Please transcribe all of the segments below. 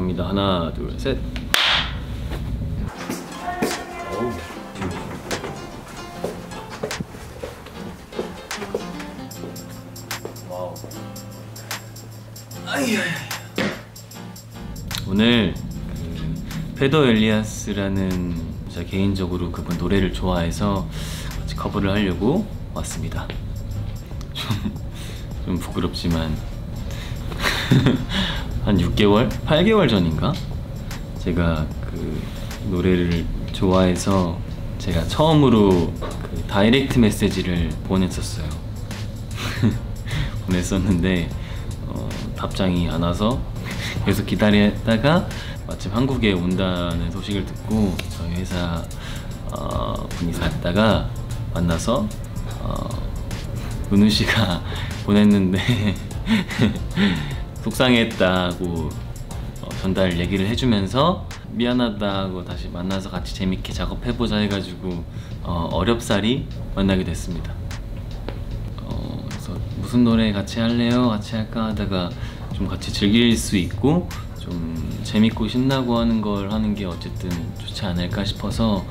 갑니다. 하나, 둘, 셋. 어우. 와우. 오늘 그 페더 엘리아스라는 제가 개인적으로 그분 노래를 좋아해서 같이 커버를 하려고 왔습니다. 좀, 좀 부끄럽지만 한 6개월, 8개월 전인가 제가 그 노래를 좋아해서 제가 처음으로 그 다이렉트 메시지를 보냈었어요. 보냈었는데 어, 답장이 안 와서 계속 기다리다가 마침 한국에 온다는 소식을 듣고 저희 회사 어, 분이 갔다가 만나서 어, 은우 씨가 보냈는데 속상했다고 어, 전달 얘기를 해주면서 미안하다고 다시 만나서 같이 재밌게 작업해보자 해가지고 어, 어렵사리 만나게 됐습니다. 어, 그래서 무슨 노래 같이 할래요? 같이 할까 하다가 좀 같이 즐길 수 있고 좀 재밌고 신나고 하는 걸 하는 게 어쨌든 좋지 않을까 싶어서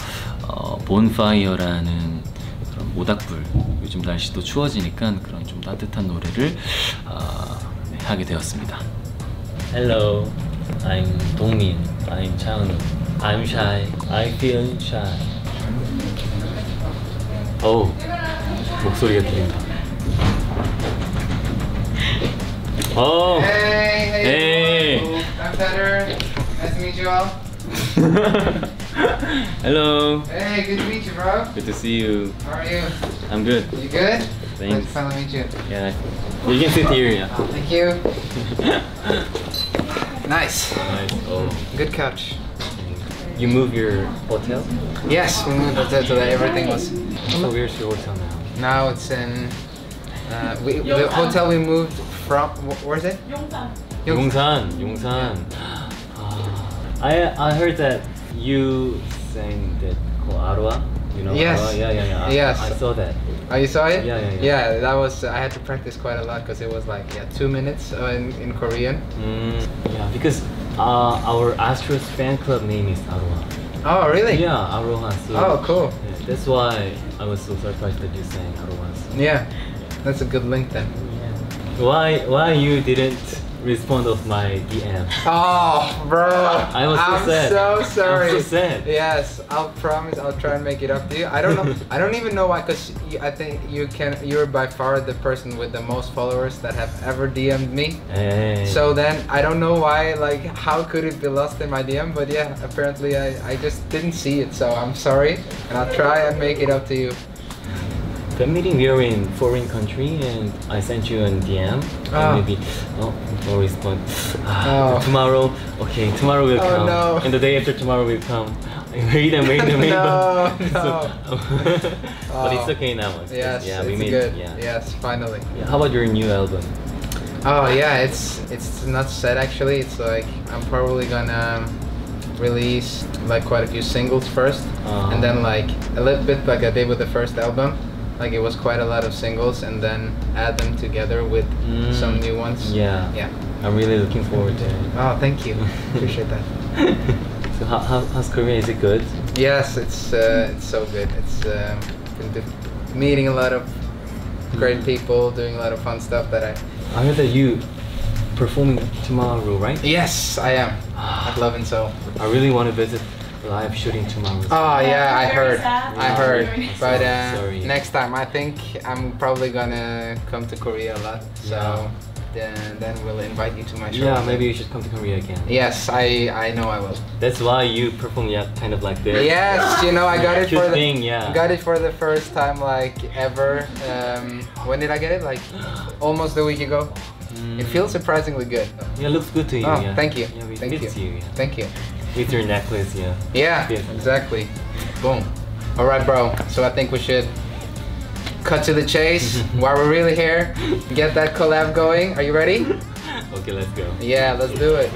어, 본파이어라는 그런 모닥불 요즘 날씨도 추워지니까 그런 좀 따뜻한 노래를 어, 네, 하게 되었습니다. Hello, I'm Dongmin. I'm Chaunu. I'm shy. I feel shy. 어우, 목소리가 들린다. 어, Hey, hey, Hey. I'm Petter. Nice to meet you all. Hello, Hey, good to meet you, bro. good to see you. How are you? I'm good. You good? Thanks. Nice finally meet you. Yeah. You can sit here, yeah. Oh, thank you. nice. Nice. Oh. Good couch. You move your hotel? Yes, we moved hotel today. Everything was. So where's your hotel now? Now it's in. Uh, we, the hotel we moved from. Where is it? Yongsan. Yongsan. Yongsan. Ah, I I heard that you sang that Koarwa. You know Yes. Aroha? Yeah, yeah, yeah. I- Yes. I saw that. Oh, you saw it? Yeah, yeah, yeah. Yeah, that was. I had to practice quite a lot because it was like yeah two minutes uh, in, in Korean. Mm, yeah, because uh, our ASTRO's fan club name is Aroha. Oh really? Yeah, Aroha. So Oh, cool. yeah, that's why I was so surprised that you sang Aroha. Yeah. That's a good link then. Yeah. Why why you didn't respond of my DM? Oh, bro. I was so I'm sad. so I'm sorry. so sad. Yes, I'll promise I'll try and make it up to you. I don't know. I don't even know why, cause you, I think you can. You're by far the person with the most followers that have ever DM'd me. Hey. So then I don't know why. Like, how could it be lost in my DM? But yeah, apparently I, I just didn't see it. So I'm sorry, and I'll try and make it up to you. The meeting we are in foreign country and I sent you a DM. Ah. And maybe oh no respond. Oh. Tomorrow, okay, tomorrow will Oh, come. no. And the day after tomorrow will come. I wait and wait and wait. No, but, no. but it's Oh. okay now. It's- Yes, yeah, it's we made good. Yeah. Yes, finally. Yeah, How about your new album? Oh yeah, it's it's not set actually. It's like I'm probably gonna release like quite a few singles 1st Uh-huh. and then like a little bit like I did with the first album. Like it was quite a lot of singles, and then add them together with Mm. some new ones. Yeah. Yeah. I'm really looking forward to it. Oh, thank you. Appreciate that. so how, how, how's Korea? Is it good? Yes, it's uh, it's so good. It's um, meeting a lot of great people, doing a lot of fun stuff that I. I heard that you performing tomorrow, right? Yes, I am. I'd love and so. I really want to visit live shooting tomorrow. Oh yeah, I heard. sad. I heard. Very But uh, Sorry. next time, I think I'm probably gonna come to Korea a lot. So Yeah. then, then we'll invite you to my show. Yeah, maybe you should come to Korea again. Yes, I I know I will. That's why you perform yeah, kind of like this. Yes, you know I got it for the thing, yeah. got it for the first time like ever. Um, when did I get it? Like almost a week ago. Mm. It feels surprisingly good. Yeah, looks good to you. Oh, yeah. thank you. Yeah, Thank you. you. yeah. Thank you. With your necklace, yeah. Yeah, exactly. Boom. All right, bro. So I think we should cut to the chase while we're really here. Get that collab going. Are you ready? Okay, let's go. Yeah, let's do it.